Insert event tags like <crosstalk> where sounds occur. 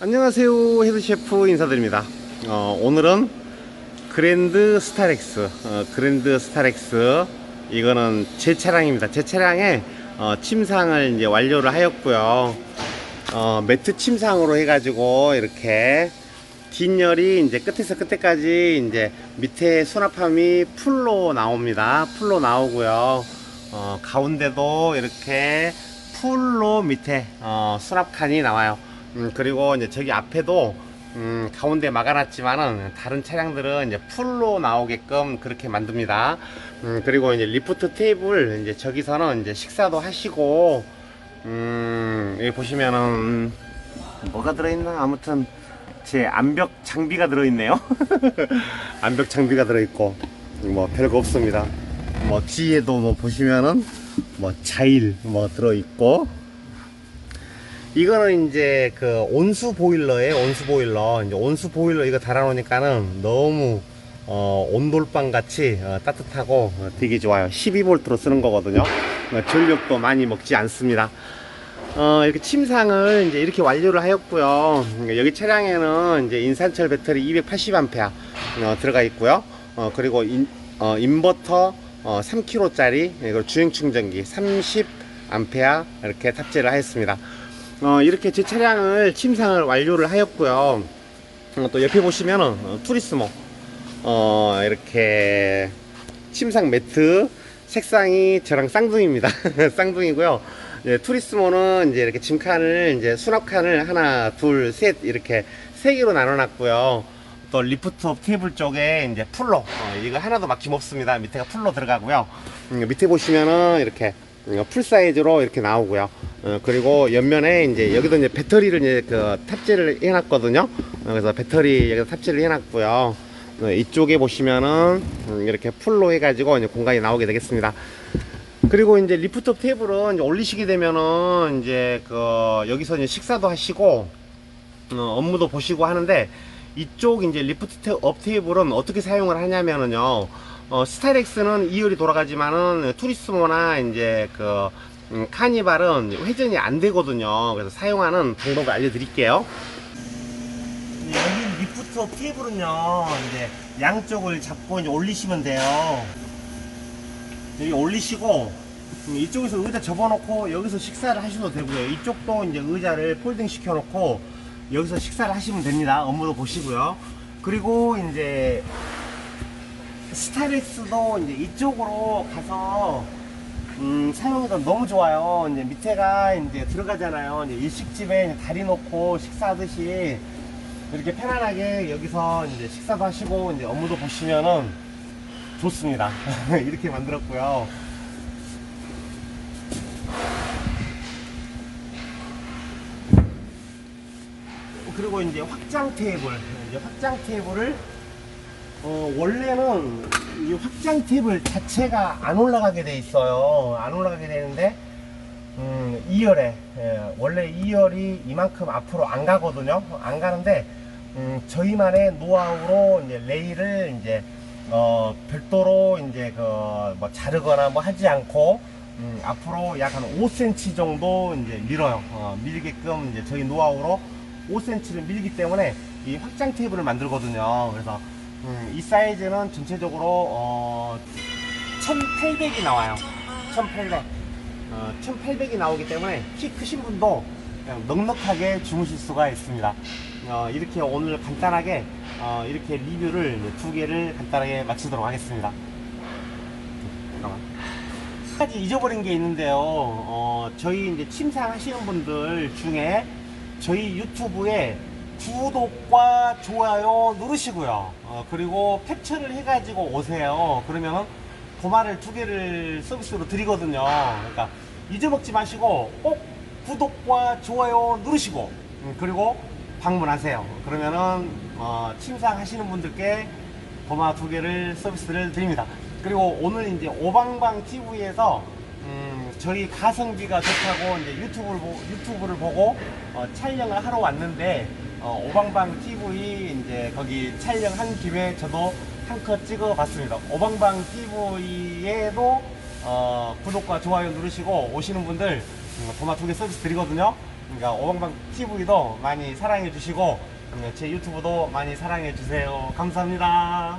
안녕하세요 헤드셰프 인사드립니다. 어, 오늘은 그랜드 스타렉스 어, 그랜드 스타렉스 이거는 제 차량입니다. 제 차량에 어, 침상을 이제 완료를 하였고요. 어, 매트 침상으로 해가지고 이렇게 뒷열이 이제 끝에서 끝에까지 이제 밑에 수납함이 full로 나옵니다. full로 나오고요. 어, 가운데도 이렇게 full로 밑에 어, 수납칸이 나와요 음, 그리고 이제 저기 앞에도 음, 가운데 막아놨지만은 다른 차량들은 이제 full로 나오게끔 그렇게 만듭니다. 음, 그리고 이제 리프트 테이블 이제 저기서는 이제 식사도 하시고 음, 여기 보시면은 음, 뭐가 들어있나 아무튼 제 암벽 장비가 들어있네요. <laughs> 암벽 장비가 들어있고 뭐 별거 없습니다. 뭐 뒤에도 뭐 보시면은 뭐 자일 뭐 들어있고 이거는 이제 그 온수 보일러에 온수 보일러 이제 온수 보일러 이거 달아 놓으니까는 너무 어, 온돌방 같이 어, 따뜻하고 어, 되게 좋아요. 12V로 쓰는 거거든요. 어, 전력도 많이 먹지 않습니다. 어, 이렇게 침상을 이제 이렇게 완료를 하였고요. 그러니까 여기 차량에는 이제 인산철 배터리 280A 어, 들어가 있고요. 어, 그리고 인, 어, 인버터 어, 3kg 짜리 주행 충전기 30A 이렇게 탑재를 하였습니다 어, 이렇게 제 차량을 침상을 완료를 하였고요. 어, 또 옆에 보시면은 어, 투리스모 어, 이렇게 침상 매트 색상이 저랑 쌍둥이입니다. <laughs> 쌍둥이고요. 예, 투리스모는 이제 이렇게 짐칸을 이제 수납칸을 하나, 둘, 셋 이렇게 세 개로 나눠놨고요. 또 lift-up 테이블 쪽에 이제 full로 어, 이거 하나도 막힘없습니다. 밑에가 full로 들어가고요. 음, 밑에 보시면은 이렇게 어, full 사이즈로 이렇게 나오고요. 어, 그리고 옆면에 이제 여기도 이제 배터리를 이제 그 탑재를 해놨거든요. 어, 그래서 배터리 여기다 탑재를 해놨고요. 어, 이쪽에 보시면은 음, 이렇게 full로 해가지고 이제 공간이 나오게 되겠습니다. 그리고 이제 lift-up 테이블은 이제 올리시게 되면은 이제 그 여기서 이제 식사도 하시고 어, 업무도 보시고 하는데 이쪽 이제 lift-up 테이블은 어떻게 사용을 하냐면은요. 어, 스타렉스는 2열이 돌아가지만은 투리스모나 이제 그 음, 카니발은 회전이 안 되거든요. 그래서 사용하는 방법을 알려드릴게요. 여기 lift-up 테이블은요, 이제 양쪽을 잡고 이제 올리시면 돼요. 여기 올리시고 음, 이쪽에서 의자 접어놓고 여기서 식사를 하셔도 되고요. 이쪽도 이제 의자를 폴딩 시켜놓고 여기서 식사를 하시면 됩니다. 업무도 보시고요. 그리고 이제 스타렉스도 이제 이쪽으로 가서 음, 사용해도 너무 좋아요. 이제 밑에가 이제 들어가잖아요. 이제 일식집에 다리 놓고 식사하듯이 이렇게 편안하게 여기서 이제 식사도 하시고 이제 업무도 보시면은 좋습니다. <laughs> 이렇게 만들었고요. 그리고 이제 확장 테이블, 이제 확장 테이블을 어, 원래는 이 확장 테이블 자체가 안 올라가게 돼 있어요. 안 올라가게 되는데, 음, 2열에, 예, 원래 2열이 이만큼 앞으로 안 가거든요. 안 가는데, 음, 저희만의 노하우로 이제 레일을 이제, 어, 별도로 이제 그, 뭐 자르거나 뭐 하지 않고, 음, 앞으로 약 한 5cm 정도 이제 밀어요. 어, 밀게끔 이제 저희 노하우로 5cm를 밀기 때문에 이 확장 테이블을 만들거든요. 그래서 음, 이 사이즈는 전체적으로 어, 1800이 나와요. 1800 어, 1800이 나오기 때문에 키 크신 분도 넉넉하게 주무실 수가 있습니다. 어, 이렇게 오늘 간단하게 어, 이렇게 리뷰를 두 개를 간단하게 마치도록 하겠습니다. 한 가지 잊어버린 게 있는데요. 어, 저희 이제 침상 하시는 분들 중에 저희 유튜브에 구독과 좋아요 누르시고요. 어, 그리고 캡처를 해가지고 오세요. 그러면은 도마를 두 개를 서비스로 드리거든요. 그러니까 잊어먹지 마시고 꼭 구독과 좋아요 누르시고 음, 그리고 방문하세요. 그러면은 어, 침상 하시는 분들께 도마 두 개를 서비스를 드립니다. 그리고 오늘 이제 오방방 TV에서 음, 저희 가성비가 좋다고 이제 유튜브를, 보, 유튜브를 보고 어, 촬영을 하러 왔는데 어, 오방방 TV 이제 거기 촬영한 김에 저도 한 컷 찍어 봤습니다. 오방방 TV에도 어, 구독과 좋아요 누르시고 오시는 분들 음, 도마 두 개 서비스 드리거든요. 그러니까 오방방 TV도 많이 사랑해 주시고 제 유튜브도 많이 사랑해 주세요. 감사합니다.